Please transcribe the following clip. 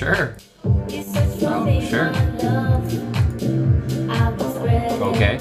Sure. Oh, sure. Okay.